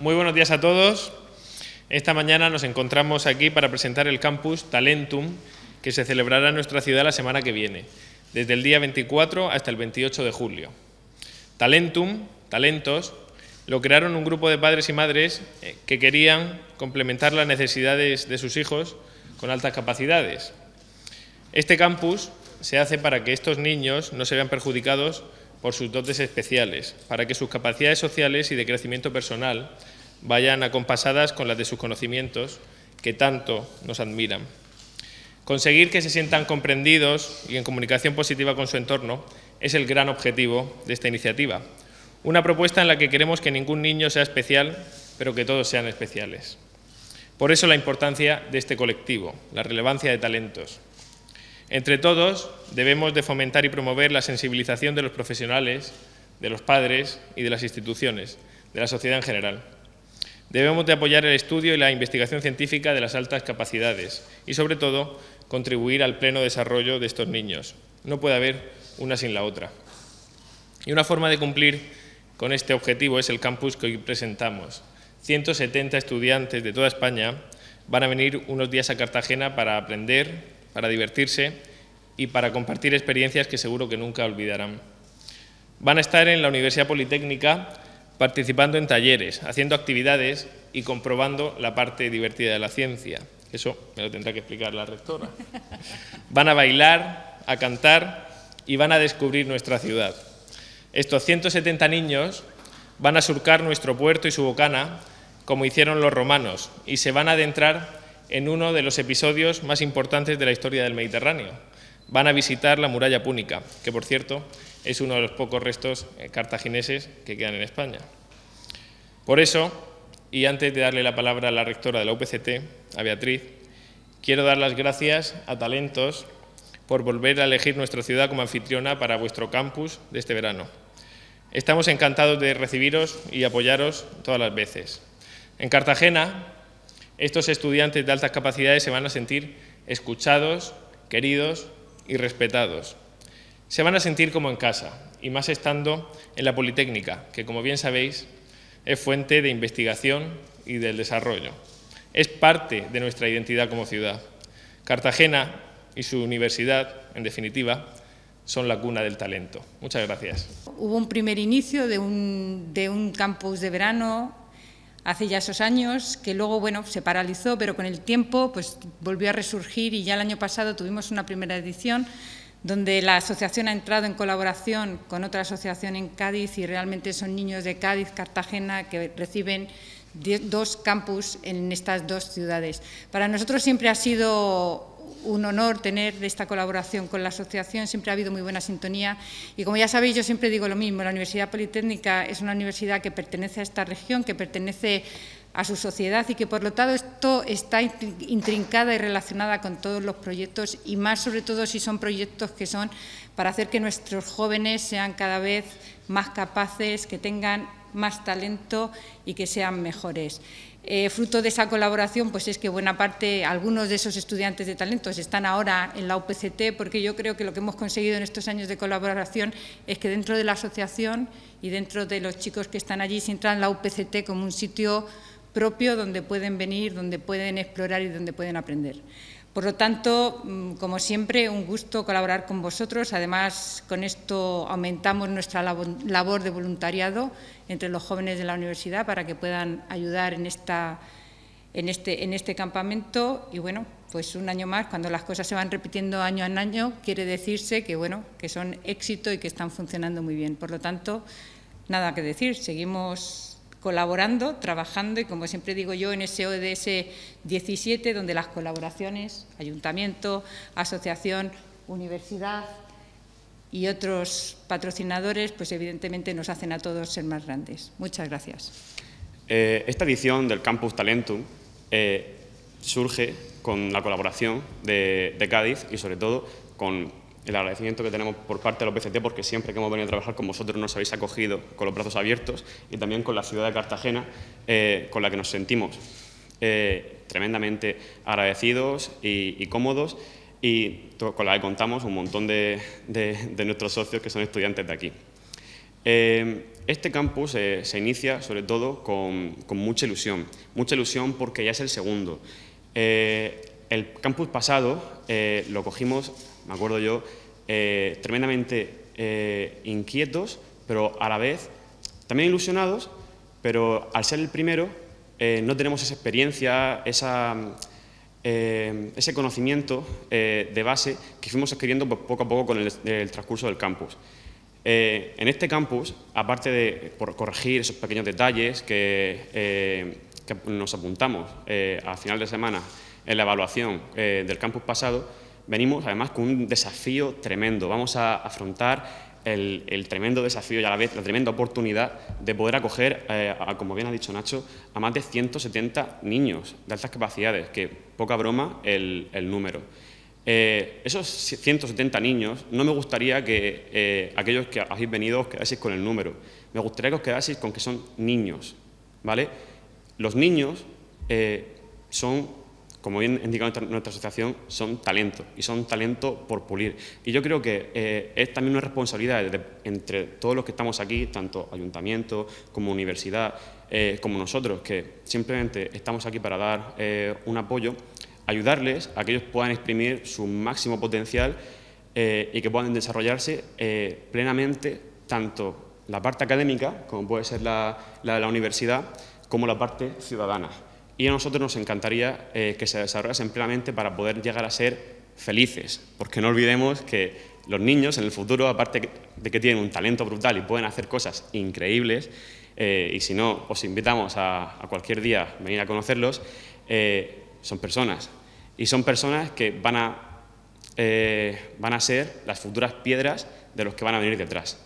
Muy buenos días a todos. Esta mañana nos encontramos aquí para presentar el campus Talentum, que se celebrará en nuestra ciudad la semana que viene, desde el día 24 hasta el 28 de julio. Talentum, talentos, lo crearon un grupo de padres y madres eh, que querían complementar las necesidades de sus hijos con altas capacidades. Este campus se hace para que estos niños no se vean perjudicados por sus dotes especiales, para que sus capacidades sociales y de crecimiento personal vayan acompasadas con las de sus conocimientos que tanto nos admiran. Conseguir que se sientan comprendidos y en comunicación positiva con su entorno es el gran objetivo de esta iniciativa. Una propuesta en la que queremos que ningún niño sea especial, pero que todos sean especiales. Por eso la importancia de este colectivo, la relevancia de talentos. Entre todos debemos de fomentar y promover la sensibilización de los profesionales, de los padres y de las instituciones, de la sociedad en general. Debemos de apoyar el estudio y la investigación científica de las altas capacidades y, sobre todo, contribuir al pleno desarrollo de estos niños. No puede haber una sin la otra. Y una forma de cumplir con este objetivo es el campus que hoy presentamos. 170 estudiantes de toda España van a venir unos días a Cartagena para aprender, para divertirse y para compartir experiencias que seguro que nunca olvidarán. Van a estar en la Universidad Politécnica participando en talleres, haciendo actividades y comprobando la parte divertida de la ciencia. Eso me lo tendrá que explicar la rectora. Van a bailar, a cantar y van a descubrir nuestra ciudad. Estos 170 niños van a surcar nuestro puerto y su bocana como hicieron los romanos y se van a adentrar en uno de los episodios más importantes de la historia del Mediterráneo. Van a visitar la muralla púnica, que por cierto es uno de los pocos restos eh, cartagineses que quedan en España. Por eso, y antes de darle la palabra a la rectora de la UPCT, a Beatriz, quiero dar las gracias a Talentos por volver a elegir nuestra ciudad como anfitriona para vuestro campus de este verano. Estamos encantados de recibiros y apoyaros todas las veces. En Cartagena estos estudiantes de altas capacidades se van a sentir escuchados, queridos y respetados. Se van a sentir como en casa, y más estando en la Politécnica, que como bien sabéis es fuente de investigación y del desarrollo. Es parte de nuestra identidad como ciudad. Cartagena y su universidad, en definitiva, son la cuna del talento. Muchas gracias. Hubo un primer inicio de un, de un campus de verano hace ya esos años, que luego bueno, se paralizó, pero con el tiempo pues, volvió a resurgir y ya el año pasado tuvimos una primera edición donde la asociación ha entrado en colaboración con otra asociación en Cádiz y realmente son niños de Cádiz, Cartagena, que reciben dos campus en estas dos ciudades. Para nosotros siempre ha sido un honor tener esta colaboración con la asociación, siempre ha habido muy buena sintonía. Y como ya sabéis yo siempre digo lo mismo, la Universidad Politécnica es una universidad que pertenece a esta región, que pertenece a su sociedad y que por lo tanto esto está intrincada y relacionada con todos los proyectos y más sobre todo si son proyectos que son para hacer que nuestros jóvenes sean cada vez más capaces, que tengan más talento y que sean mejores. Eh, fruto de esa colaboración, pues es que buena parte, algunos de esos estudiantes de talentos están ahora en la UPCT, porque yo creo que lo que hemos conseguido en estos años de colaboración es que dentro de la asociación y dentro de los chicos que están allí se entra en la UPCT como un sitio propio donde pueden venir, donde pueden explorar y donde pueden aprender. Por lo tanto, mm, como siempre, un gusto colaborar con vosotros. Además, con esto aumentamos nuestra labor de voluntariado entre los jóvenes de la universidad para que puedan ayudar este, en este campamento. Y bueno, pues un año más, cuando las cosas se van repitiendo año en año, quiere decirse que, bueno, que son éxito y que están funcionando muy bien. Por lo tanto, nada que decir, seguimos colaborando, trabajando y, como siempre digo yo, en ese ODS 17, donde las colaboraciones, ayuntamiento, asociación, universidad y otros patrocinadores, pues evidentemente nos hacen a todos ser más grandes. Muchas gracias. Eh, esta edición del Campus Talentum eh, surge con la colaboración de, de Cádiz y sobre todo con el agradecimiento que tenemos por parte de los PCT porque siempre que hemos venido a trabajar con vosotros nos habéis acogido con los brazos abiertos y también con la ciudad de Cartagena eh, con la que nos sentimos eh, tremendamente agradecidos y, cómodos y con la que contamos un montón de, nuestros socios que son estudiantes de aquí. este campus se inicia sobre todo con, mucha ilusión, mucha ilusión porque ya es el segundo. el campus pasado lo cogimos, me acuerdo yo, tremendamente inquietos, pero a la vez también ilusionados, pero al ser el primero eh, no tenemos esa experiencia, eh, ese conocimiento eh, de base que fuimos adquiriendo poco a poco con el, transcurso del campus. en este campus, aparte de corregir esos pequeños detalles que, nos apuntamos a final de semana en la evaluación del campus pasado, venimos además con un desafío tremendo. Vamos a afrontar el, tremendo desafío y a la vez la tremenda oportunidad de poder acoger, eh, como bien ha dicho Nacho, a más de 170 niños de altas capacidades, que poca broma el, número. Eh, esos 170 niños, no me gustaría que eh, aquellos que habéis venido os quedaseis con el número, me gustaría que os quedaseis con que son niños, ¿vale? Los niños son como bien indica nuestra, asociación, son talento y son talento por pulir. Y yo creo que eh, es también una responsabilidad entre todos los que estamos aquí, tanto ayuntamiento como universidad, eh, como nosotros, que simplemente estamos aquí para dar eh, un apoyo, ayudarles a que ellos puedan exprimir su máximo potencial y que puedan desarrollarse plenamente tanto la parte académica, como puede ser la de la universidad, como la parte ciudadana y a nosotros nos encantaría eh, que se desarrollasen plenamente para poder llegar a ser felices, porque no olvidemos que los niños en el futuro, aparte de que tienen un talento brutal y pueden hacer cosas increíbles, eh, y si no, os invitamos a, cualquier día venir a conocerlos, eh, son personas. Y son personas que van a, van a ser las futuras piedras de los que van a venir detrás.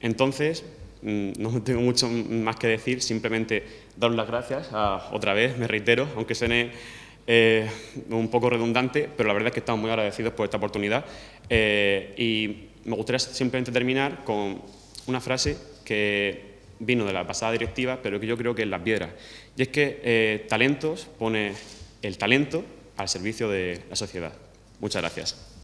Entonces, no tengo mucho más que decir, simplemente dar las gracias otra vez, me reitero, aunque suene eh, un poco redundante, pero la verdad es que estamos muy agradecidos por esta oportunidad. Eh, y me gustaría simplemente terminar con una frase que vino de la pasada directiva, pero que yo creo que es la piedra. Y es que eh, Talentos pone el talento al servicio de la sociedad. Muchas gracias.